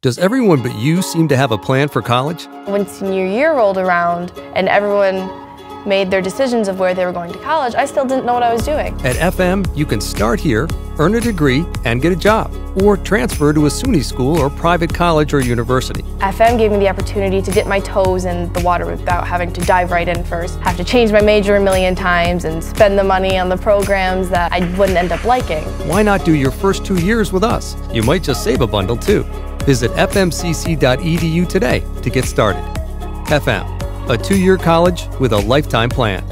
Does everyone but you seem to have a plan for college? When senior year rolled around and everyone made their decisions of where they were going to college, I still didn't know what I was doing. At FM, you can start here, earn a degree, and get a job, or transfer to a SUNY school or private college or university. FM gave me the opportunity to dip my toes in the water without having to dive right in first, have to change my major a million times, and spend the money on the programs that I wouldn't end up liking. Why not do your first two years with us? You might just save a bundle too. Visit fmcc.edu today to get started. FM, a two year college with a lifetime plan.